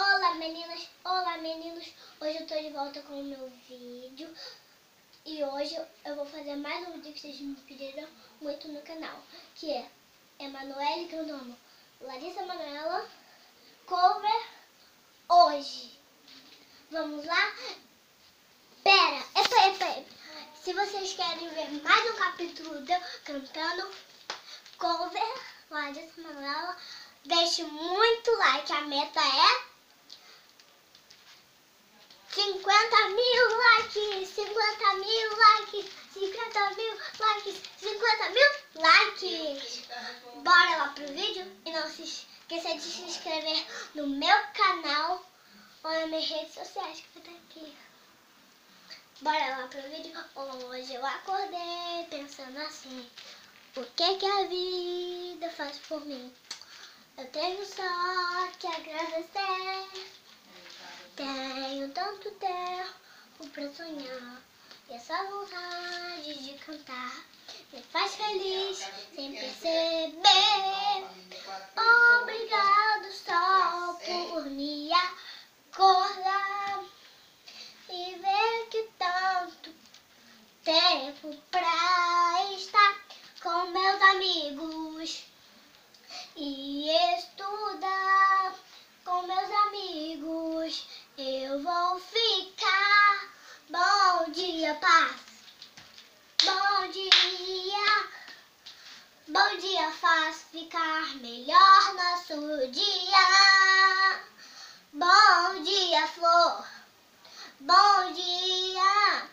Olá meninas, olá meninos, hoje eu tô de volta com o meu vídeo e hoje eu vou fazer mais um vídeo que vocês me pediram muito no canal, que é Emanuele, que o nome Larissa Manuela, cover hoje. Vamos lá? Pera, epa, epa, epa. Se vocês querem ver mais um capítulo de eu cantando cover Larissa Manuela, deixe muito like, a meta é 50 mil likes, 50 mil likes, 50 mil likes, 50 mil likes. Bora lá pro vídeo e não se esqueça de se inscrever no meu canal ou nas minhas redes sociais que vai aqui. Bora lá pro vídeo. Hoje eu acordei pensando assim, o que que a vida faz por mim? Eu tenho só que agradecer. Tenho tanto tempo pra sonhar. E essa vontade de cantar Me faz feliz sem perceber. Obrigado sol por me acordar E ver que tanto tempo pra estar com meus amigos. E estudar com meus amigos. Eu vou ficar. Bom dia, paz. Bom dia. Bom dia faz ficar melhor nosso dia. Bom dia, flor. Bom dia.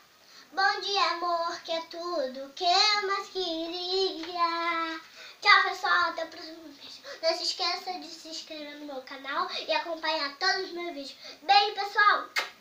Bom dia, amor, que é tudo que eu mais queria. Tchau, pessoal. Até o próximo vídeo. Não se esqueça de se inscrever no meu canal e acompanhar todos os meus vídeos. Beijo, pessoal!